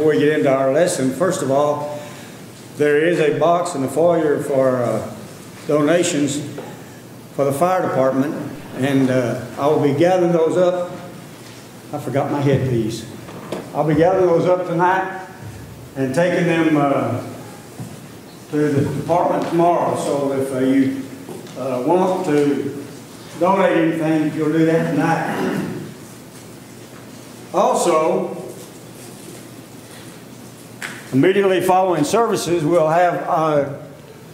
before we get into our lesson. First of all, there is a box in the foyer for uh, donations for the fire department, and uh, I will be gathering those up. I forgot my headpiece. I'll be gathering those up tonight and taking them uh, to the department tomorrow. So if uh, you uh, want to donate anything, you'll do that tonight. Also, immediately following services, we'll have a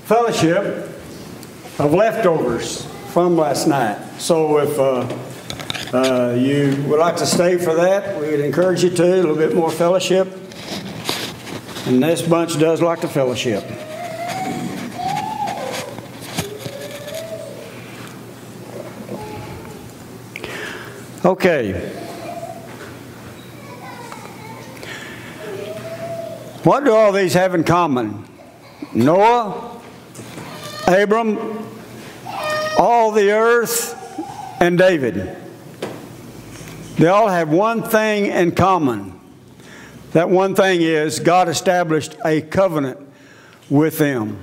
fellowship of leftovers from last night. So if uh, uh, you would like to stay for that, we would encourage you to, a little bit more fellowship. And this bunch does like to fellowship. Okay. What do all these have in common? Noah, Abram, all the earth, and David. They all have one thing in common. That one thing is God established a covenant with them.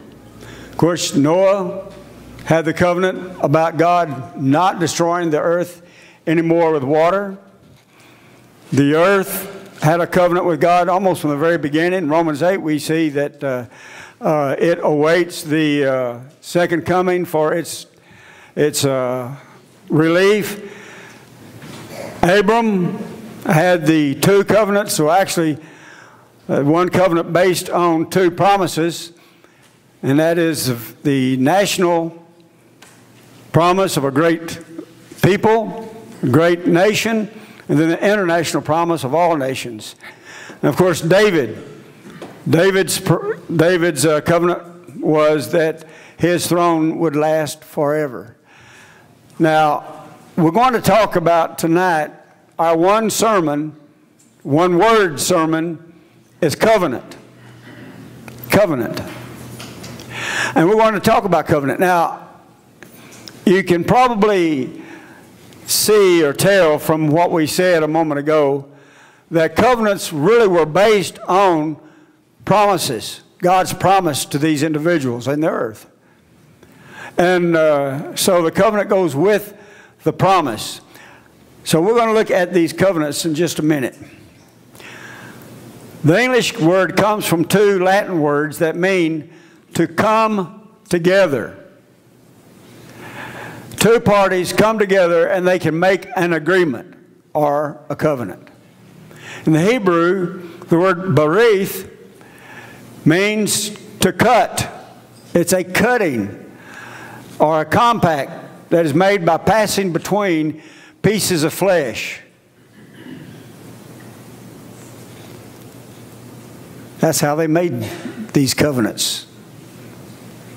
Of course, Noah had the covenant about God not destroying the earth anymore with water. The earth had a covenant with God almost from the very beginning. In Romans 8, we see that uh, uh, it awaits the uh, second coming for its, its uh, relief. Abram had the two covenants, so actually, uh, one covenant based on two promises, and that is the national promise of a great people a great nation, and then the international promise of all nations. And of course, David. David's, David's uh, covenant was that his throne would last forever. Now, we're going to talk about tonight our one sermon, one word sermon is covenant. Covenant. And we're going to talk about covenant. Now, you can probably see or tell from what we said a moment ago that covenants really were based on promises, God's promise to these individuals in the earth. And uh, so the covenant goes with the promise. So we're going to look at these covenants in just a minute. The English word comes from two Latin words that mean to come together two parties come together and they can make an agreement or a covenant. In the Hebrew, the word barith means to cut. It's a cutting or a compact that is made by passing between pieces of flesh. That's how they made these covenants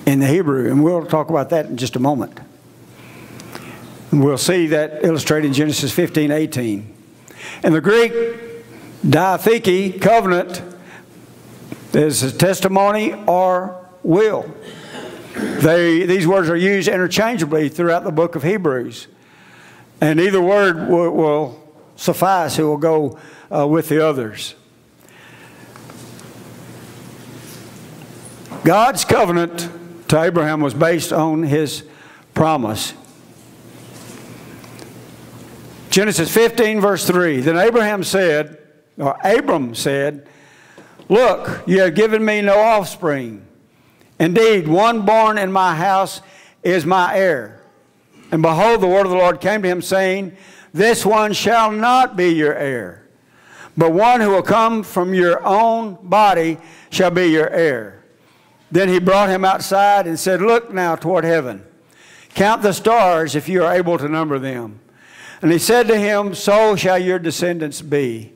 in the Hebrew, and we'll talk about that in just a moment. We'll see that illustrated in Genesis 15, 18. In the Greek, diatheke, covenant, is a testimony or will. They, these words are used interchangeably throughout the book of Hebrews. And either word will, will suffice, it will go uh, with the others. God's covenant to Abraham was based on his promise. Genesis 15, verse 3. Then Abraham said, or Abram said, Look, you have given me no offspring. Indeed, one born in my house is my heir. And behold, the word of the Lord came to him, saying, This one shall not be your heir, but one who will come from your own body shall be your heir. Then he brought him outside and said, Look now toward heaven. Count the stars if you are able to number them. And he said to him, So shall your descendants be.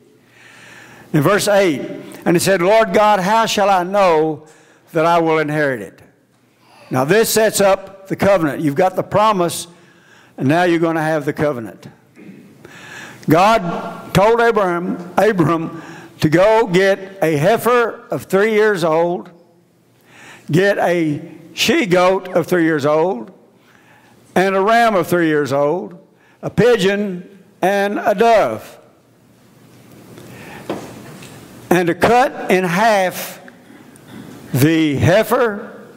In verse 8, and he said, Lord God, how shall I know that I will inherit it? Now, this sets up the covenant. You've got the promise, and now you're going to have the covenant. God told Abraham, Abraham to go get a heifer of three years old, get a she goat of three years old, and a ram of three years old, a pigeon, and a dove. and to cut in half the heifer,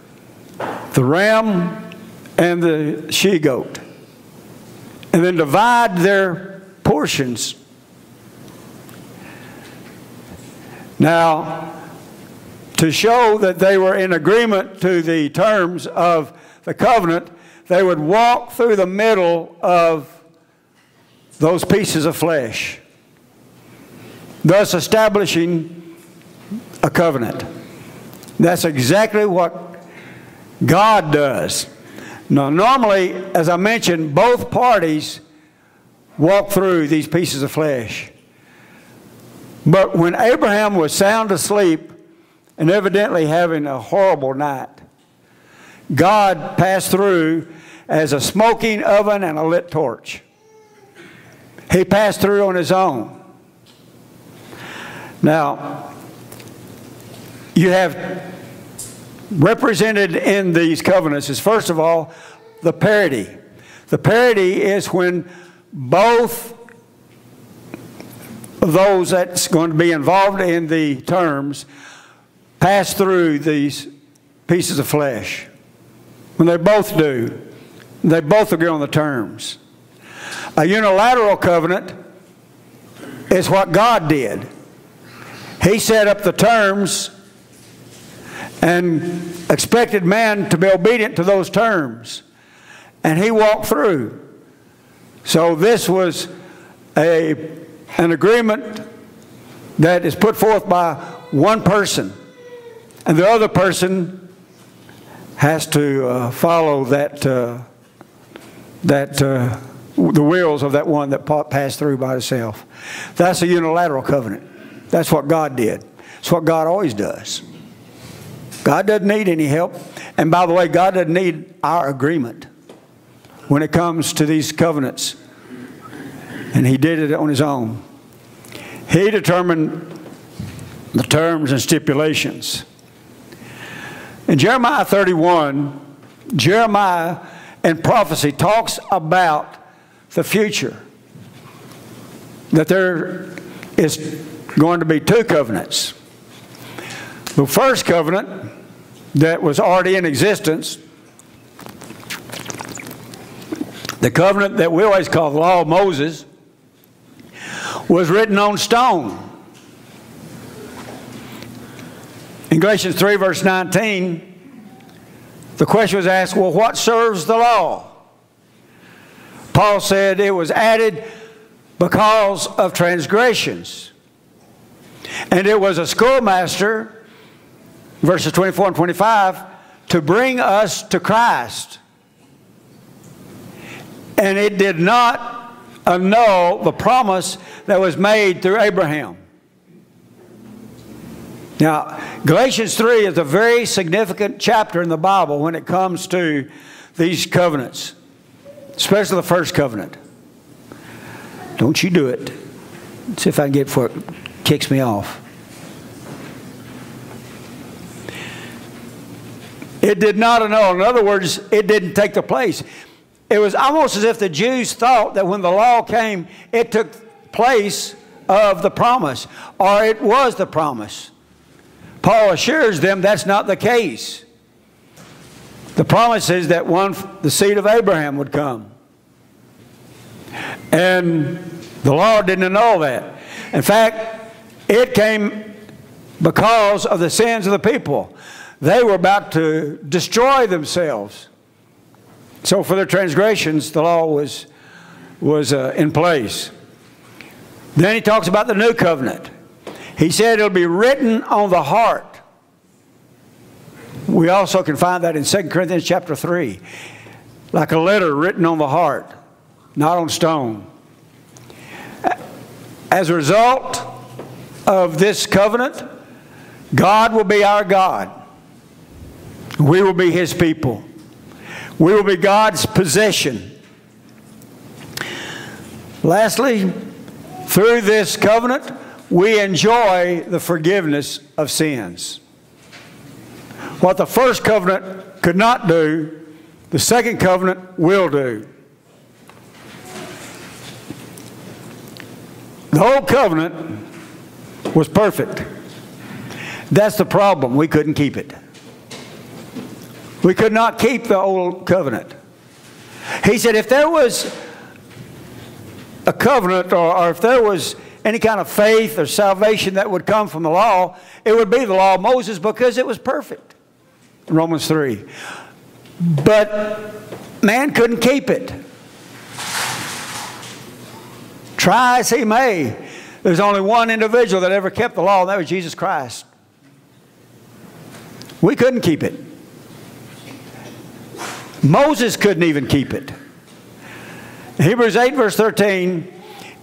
the ram, and the she goat, and then divide their portions. Now, to show that they were in agreement to the terms of the covenant, they would walk through the middle of those pieces of flesh, thus establishing a covenant. That's exactly what God does. Now, normally, as I mentioned, both parties walk through these pieces of flesh. But when Abraham was sound asleep and evidently having a horrible night, God passed through as a smoking oven and a lit torch. He passed through on his own. Now, you have represented in these covenants is first of all the parity. The parity is when both those that's going to be involved in the terms pass through these pieces of flesh. When they both do, they both agree on the terms. A unilateral covenant is what God did. He set up the terms and expected man to be obedient to those terms. And he walked through. So this was a, an agreement that is put forth by one person. And the other person has to uh, follow that, uh, that uh, the wills of that one that passed through by itself. That's a unilateral covenant. That's what God did. It's what God always does. God doesn't need any help. And by the way, God doesn't need our agreement when it comes to these covenants. And He did it on His own. He determined the terms and stipulations. In Jeremiah 31, Jeremiah in prophecy talks about the future. That there is going to be two covenants. The first covenant that was already in existence, the covenant that we always call the law of Moses, was written on stone. In Galatians 3, verse 19, the question was asked, well, what serves the law? Paul said it was added because of transgressions. And it was a schoolmaster, verses 24 and 25, to bring us to Christ. And it did not annul the promise that was made through Abraham. Now, Galatians 3 is a very significant chapter in the Bible when it comes to these covenants especially the first covenant. Don't you do it. See if I can get before it kicks me off. It did not annul. In other words, it didn't take the place. It was almost as if the Jews thought that when the law came, it took place of the promise, or it was the promise. Paul assures them that's not the case. The promise is that one, the seed of Abraham would come. And the law didn't annul that. In fact, it came because of the sins of the people. They were about to destroy themselves. So for their transgressions, the law was, was uh, in place. Then he talks about the new covenant. He said it'll be written on the heart we also can find that in 2 Corinthians chapter 3, like a letter written on the heart, not on stone. As a result of this covenant, God will be our God. We will be His people. We will be God's possession. Lastly, through this covenant, we enjoy the forgiveness of sins. What the first covenant could not do, the second covenant will do. The old covenant was perfect. That's the problem. We couldn't keep it. We could not keep the old covenant. He said if there was a covenant or, or if there was any kind of faith or salvation that would come from the law, it would be the law of Moses because it was perfect. Romans 3. But man couldn't keep it. Try as he may, there's only one individual that ever kept the law, and that was Jesus Christ. We couldn't keep it. Moses couldn't even keep it. Hebrews 8, verse 13,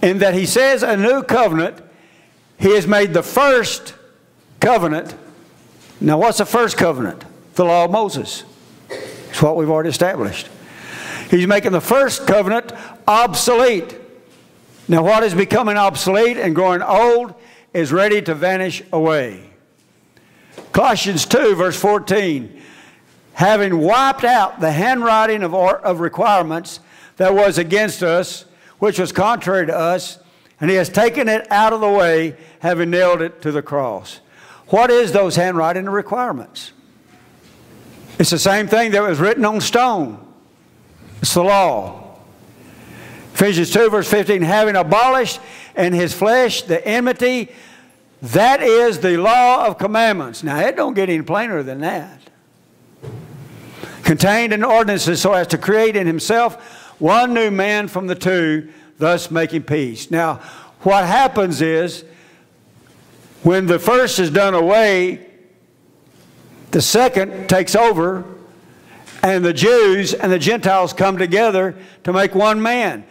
in that he says a new covenant, he has made the first covenant. Now, what's the first covenant? The law of Moses. It's what we've already established. He's making the first covenant obsolete. Now, what is becoming obsolete and growing old is ready to vanish away. Colossians 2, verse 14. Having wiped out the handwriting of, of requirements that was against us, which was contrary to us, and he has taken it out of the way, having nailed it to the cross. What is those handwriting requirements? It's the same thing that was written on stone. It's the law. Ephesians 2, verse 15, having abolished in his flesh the enmity, that is the law of commandments. Now, it don't get any plainer than that. Contained in ordinances so as to create in himself one new man from the two, thus making peace. Now, what happens is when the first is done away, the second takes over, and the Jews and the Gentiles come together to make one man.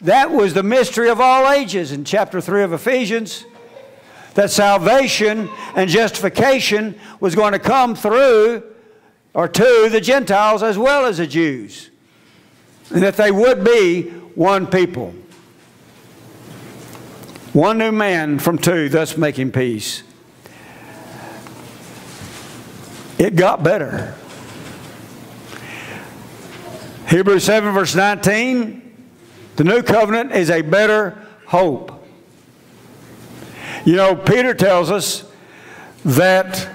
That was the mystery of all ages in chapter 3 of Ephesians. That salvation and justification was going to come through or to the Gentiles as well as the Jews and that they would be one people. One new man from two, thus making peace. It got better. Hebrews 7, verse 19 the new covenant is a better hope. You know, Peter tells us that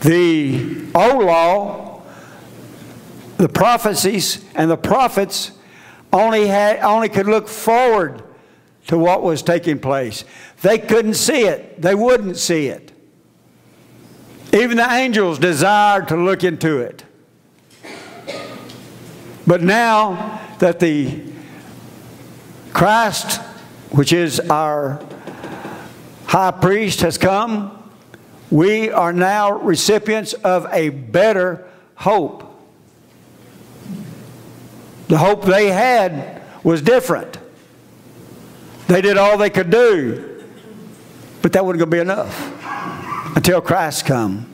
the old law the prophecies and the prophets only, had, only could look forward to what was taking place. They couldn't see it, they wouldn't see it. Even the angels desired to look into it. But now that the Christ, which is our high priest, has come, we are now recipients of a better hope. The hope they had was different. They did all they could do, but that wasn't going to be enough until Christ come.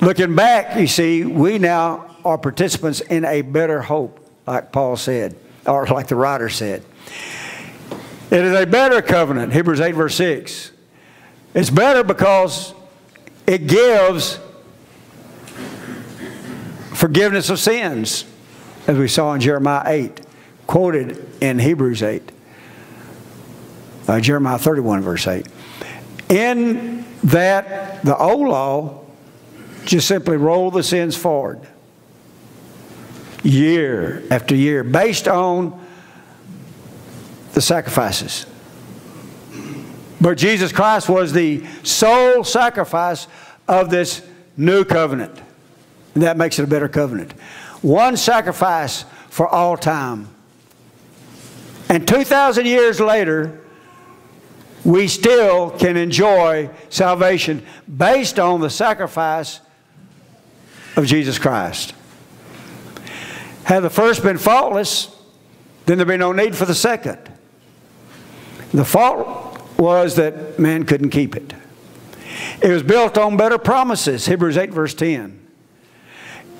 Looking back, you see, we now are participants in a better hope, like Paul said, or like the writer said. It is a better covenant, Hebrews 8, verse 6. It's better because it gives forgiveness of sins as we saw in Jeremiah 8, quoted in Hebrews 8, uh, Jeremiah 31, verse 8. In that, the old law just simply rolled the sins forward year after year based on the sacrifices. But Jesus Christ was the sole sacrifice of this new covenant. And that makes it a better covenant. One sacrifice for all time. And 2,000 years later, we still can enjoy salvation based on the sacrifice of Jesus Christ. Had the first been faultless, then there'd be no need for the second. The fault was that man couldn't keep it. It was built on better promises, Hebrews 8, verse 10.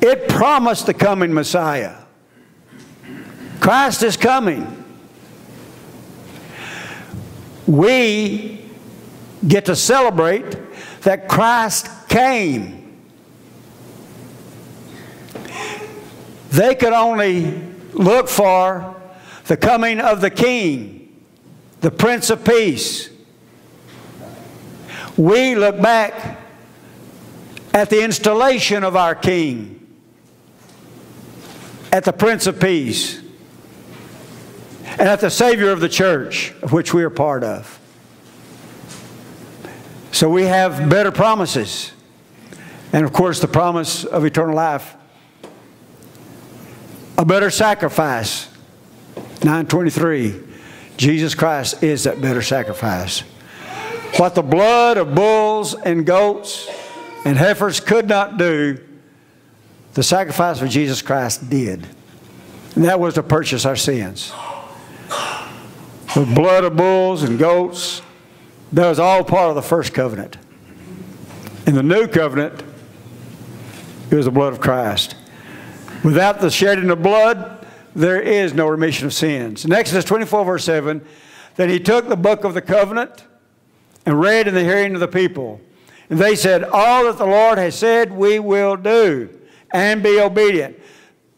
It promised the coming Messiah. Christ is coming. We get to celebrate that Christ came. They could only look for the coming of the King, the Prince of Peace. we look back at the installation of our King, at the Prince of Peace, and at the Savior of the church, of which we are part of. So we have better promises. And of course, the promise of eternal life. A better sacrifice. 923. Jesus Christ is that better sacrifice. What the blood of bulls and goats and heifers could not do, the sacrifice of Jesus Christ did. And that was to purchase our sins. The blood of bulls and goats, that was all part of the first covenant. In the new covenant, it was the blood of Christ. Without the shedding of blood, there is no remission of sins. In Exodus 24, verse 7, then he took the book of the covenant and read in the hearing of the people. And they said, All that the Lord has said, we will do and be obedient.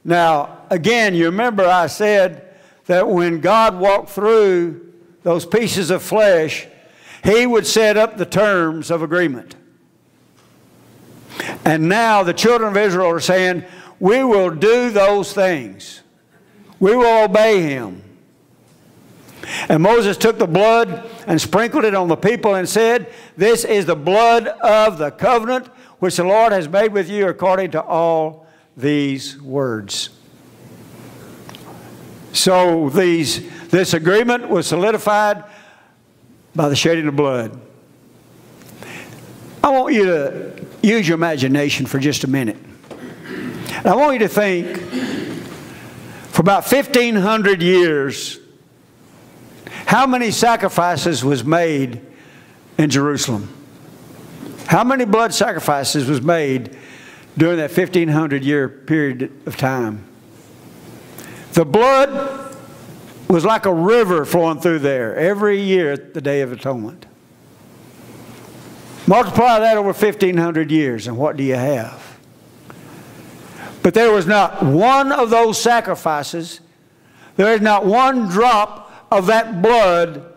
Now, again, you remember I said that when God walked through those pieces of flesh, he would set up the terms of agreement. And now the children of Israel are saying, We will do those things, we will obey him. And Moses took the blood and sprinkled it on the people and said, This is the blood of the covenant which the Lord has made with you according to all these words. So these, this agreement was solidified by the shedding of blood. I want you to use your imagination for just a minute. And I want you to think for about 1,500 years, how many sacrifices was made in Jerusalem? How many blood sacrifices was made during that 1500 year period of time? The blood was like a river flowing through there every year at the Day of Atonement. Multiply that over 1500 years, and what do you have? But there was not one of those sacrifices, there is not one drop of that blood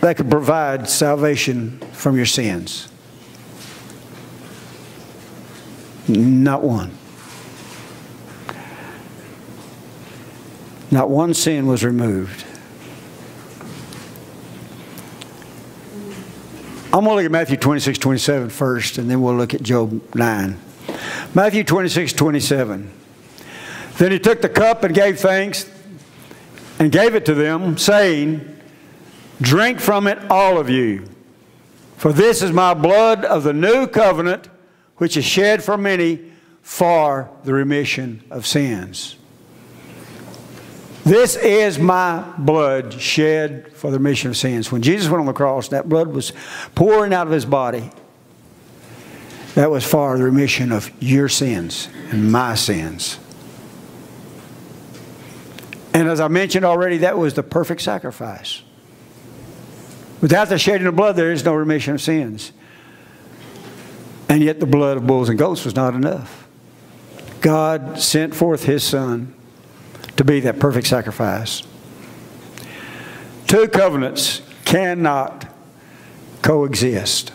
that could provide salvation from your sins? Not one. Not one sin was removed. I'm going to look at Matthew 26, 27 first, and then we'll look at Job 9. Matthew 26, 27. Then he took the cup and gave thanks and gave it to them, saying, Drink from it, all of you, for this is my blood of the new covenant, which is shed for many for the remission of sins. This is my blood shed for the remission of sins. When Jesus went on the cross, that blood was pouring out of his body. That was for the remission of your sins and my sins. And as I mentioned already, that was the perfect sacrifice. Without the shedding of blood, there is no remission of sins. And yet, the blood of bulls and goats was not enough. God sent forth His Son to be that perfect sacrifice. Two covenants cannot coexist.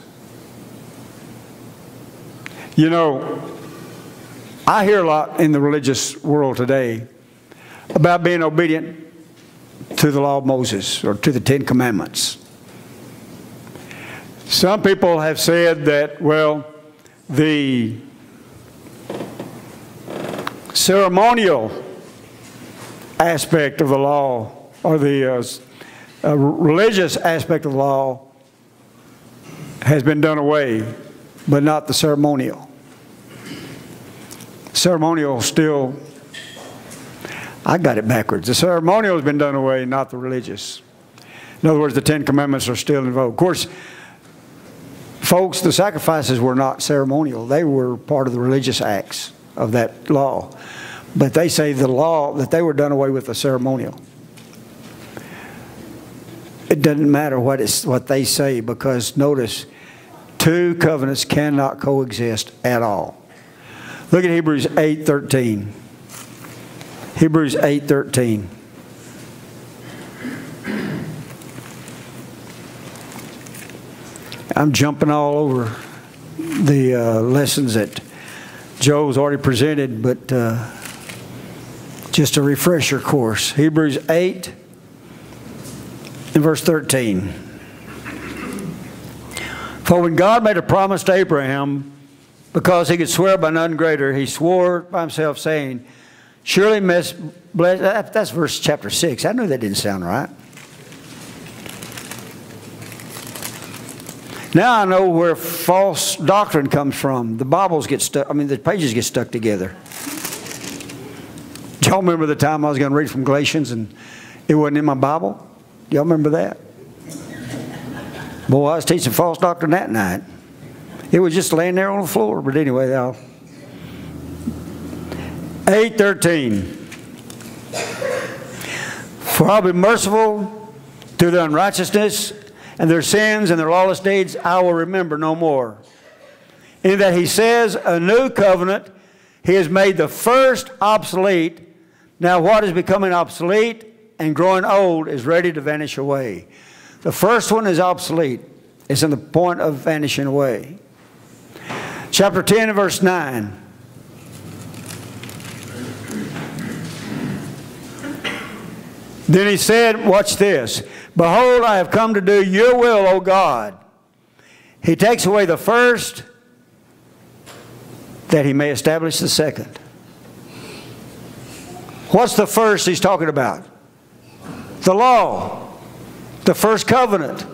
You know, I hear a lot in the religious world today about being obedient to the law of Moses or to the Ten Commandments. Some people have said that, well, the ceremonial aspect of the law or the uh, uh, religious aspect of the law has been done away, but not the ceremonial. Ceremonial still I got it backwards. The ceremonial has been done away, not the religious. In other words, the Ten Commandments are still in vogue. Of course, folks, the sacrifices were not ceremonial. They were part of the religious acts of that law. But they say the law, that they were done away with the ceremonial. It doesn't matter what, it's, what they say because notice, two covenants cannot coexist at all. Look at Hebrews 8.13. Hebrews 8:13. I'm jumping all over the uh, lessons that Joe's already presented, but uh, just a refresher course. Hebrews 8 and verse 13. For when God made a promise to Abraham, because he could swear by none greater, he swore by himself, saying, Surely, bless, that's verse chapter 6. I knew that didn't sound right. Now I know where false doctrine comes from. The Bibles get stuck, I mean, the pages get stuck together. Y'all remember the time I was going to read from Galatians and it wasn't in my Bible? Y'all remember that? Boy, I was teaching false doctrine that night. It was just laying there on the floor. But anyway, I'll. 813. For I'll be merciful to their unrighteousness and their sins and their lawless deeds I will remember no more. In that he says, a new covenant, he has made the first obsolete. Now, what is becoming obsolete and growing old is ready to vanish away. The first one is obsolete, it's in the point of vanishing away. Chapter 10 verse 9. Then he said, Watch this. Behold, I have come to do your will, O God. He takes away the first that he may establish the second. What's the first he's talking about? The law, the first covenant,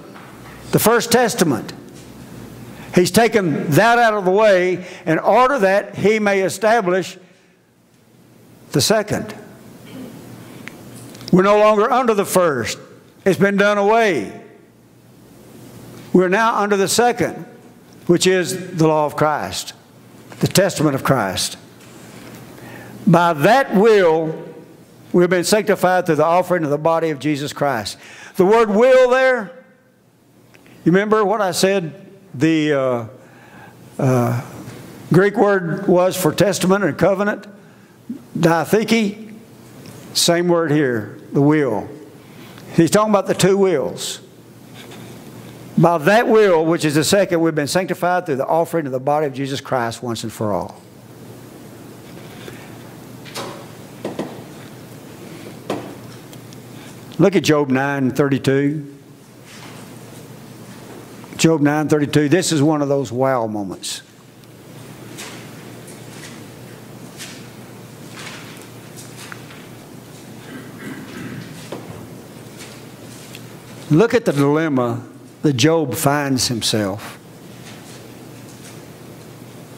the first testament. He's taken that out of the way in order that he may establish the second. We're no longer under the first. It's been done away. We're now under the second, which is the law of Christ, the testament of Christ. By that will, we've been sanctified through the offering of the body of Jesus Christ. The word will there, you remember what I said the uh, uh, Greek word was for testament and covenant? Diatheke, same word here, the will. He's talking about the two wills. By that will, which is the second, we've been sanctified through the offering of the body of Jesus Christ once and for all. Look at Job 9 32. Job 9 32. This is one of those wow moments. Look at the dilemma that Job finds himself.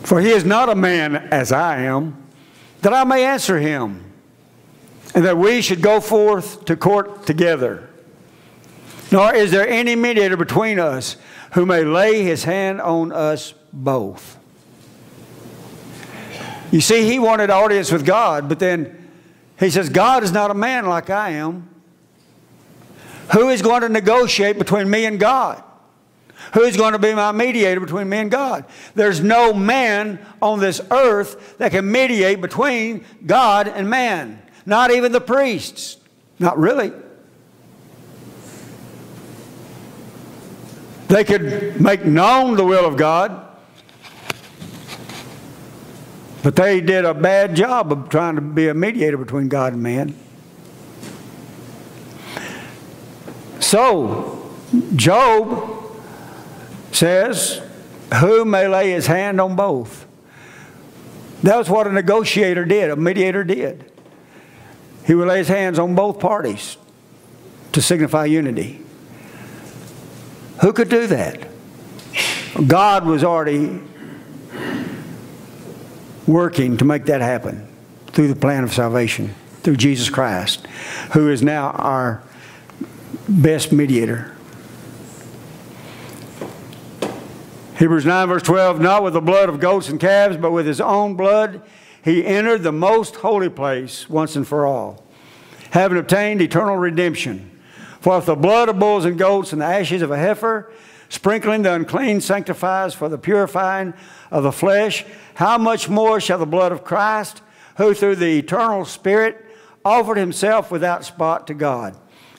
For he is not a man as I am, that I may answer him, and that we should go forth to court together. Nor is there any mediator between us who may lay his hand on us both. You see, he wanted audience with God, but then he says, God is not a man like I am. Who is going to negotiate between me and God? Who's going to be my mediator between me and God? There's no man on this earth that can mediate between God and man. Not even the priests. Not really. They could make known the will of God, but they did a bad job of trying to be a mediator between God and man. So, Job says, Who may lay his hand on both? That was what a negotiator did, a mediator did. He would lay his hands on both parties to signify unity. Who could do that? God was already working to make that happen through the plan of salvation, through Jesus Christ, who is now our best mediator. Hebrews 9, verse 12 Not with the blood of goats and calves, but with his own blood, he entered the most holy place once and for all, having obtained eternal redemption. For if the blood of bulls and goats and the ashes of a heifer, sprinkling the unclean, sanctifies for the purifying of the flesh, how much more shall the blood of Christ, who through the eternal Spirit offered himself without spot to God,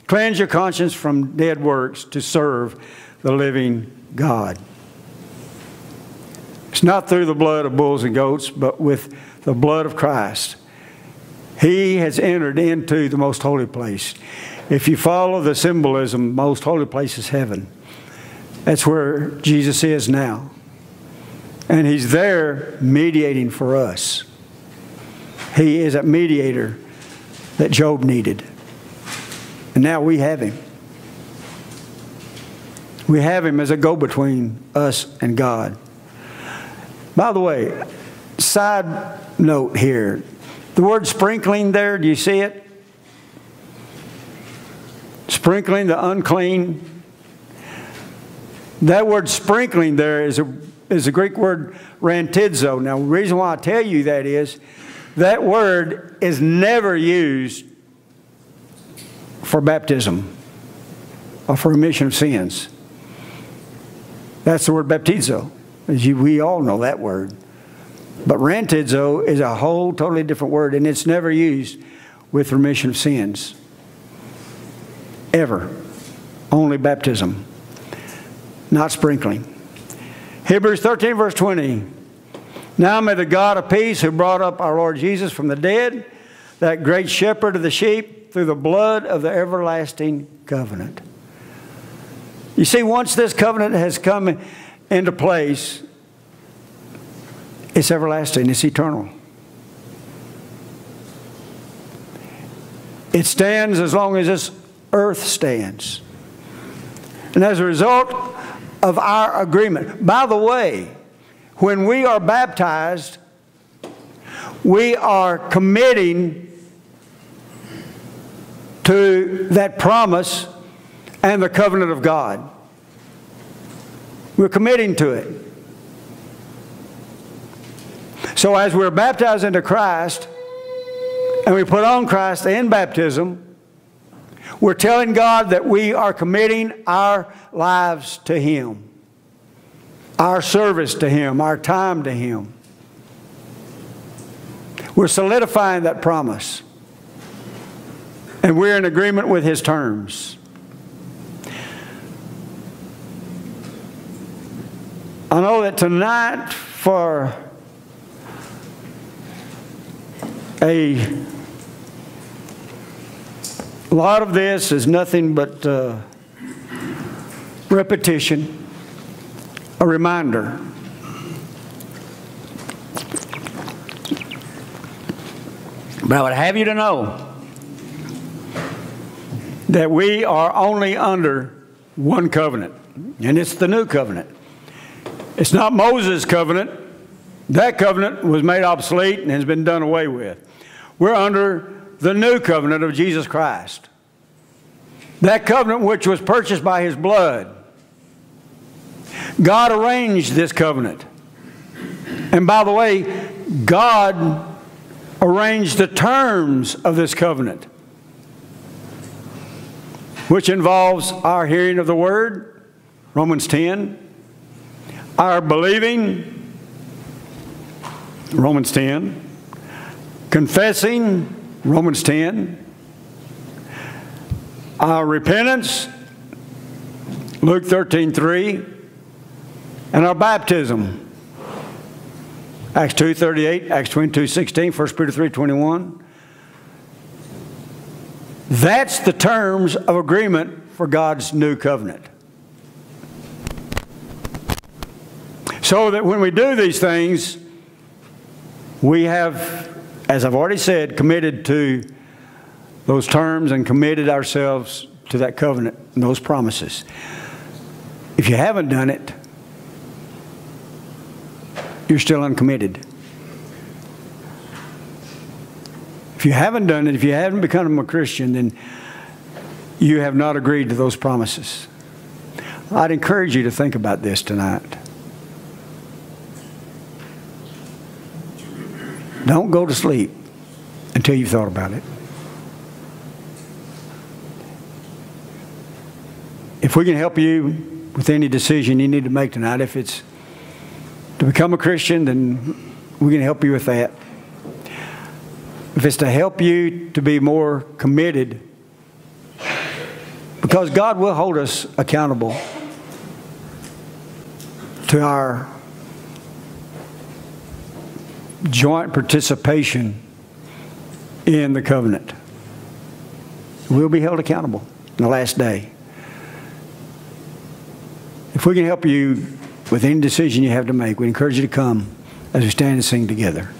Cleanse your conscience from dead works to serve the living God. It's not through the blood of bulls and goats, but with the blood of Christ. He has entered into the most holy place. If you follow the symbolism, most holy place is heaven. That's where Jesus is now. And he's there mediating for us. He is a mediator that Job needed. And now we have him. We have him as a go between us and God. By the way, side note here the word sprinkling there, do you see it? Sprinkling the unclean. That word sprinkling there is a, is a Greek word rantizo. Now, the reason why I tell you that is that word is never used for baptism or for remission of sins. That's the word baptizo. As you, we all know that word. But rantizo is a whole totally different word, and it's never used with remission of sins. Ever. Only baptism, not sprinkling. Hebrews 13, verse 20. Now may the God of peace, who brought up our Lord Jesus from the dead, that great shepherd of the sheep, through the blood of the everlasting covenant. You see, once this covenant has come into place, it's everlasting, it's eternal. It stands as long as this earth stands. And as a result of our agreement, by the way, when we are baptized, we are committing to that promise and the covenant of God. We're committing to it. So, as we're baptized into Christ and we put on Christ in baptism, we're telling God that we are committing our lives to Him, our service to Him, our time to Him. We're solidifying that promise. And we're in agreement with His terms. I know that tonight, for a lot of this is nothing but uh, repetition, a reminder. But I would have you to know that we are only under one covenant, and it's the new covenant. It's not Moses' covenant. That covenant was made obsolete and has been done away with. We're under the new covenant of Jesus Christ. That covenant which was purchased by his blood. God arranged this covenant. And by the way, God arranged the terms of this covenant, which involves our hearing of the word, Romans 10, our believing, Romans 10, confessing, Romans 10, our repentance, Luke 13 3, and our baptism, Acts 2 38, Acts 22 16, 1 Peter 3 21. That's the terms of agreement for God's new covenant. So that when we do these things, we have as I've already said, committed to those terms and committed ourselves to that covenant and those promises. If you haven't done it, you're still uncommitted. If you haven't done it, if you haven't become a Christian, then you have not agreed to those promises. I'd encourage you to think about this tonight. Don't go to sleep until you've thought about it. If we can help you with any decision you need to make tonight, if it's to become a Christian, then we can help you with that. If it's to help you to be more committed, because God will hold us accountable to our joint participation in the covenant. We'll be held accountable in the last day. If we can help you with any decision you have to make, we encourage you to come as we stand and sing together.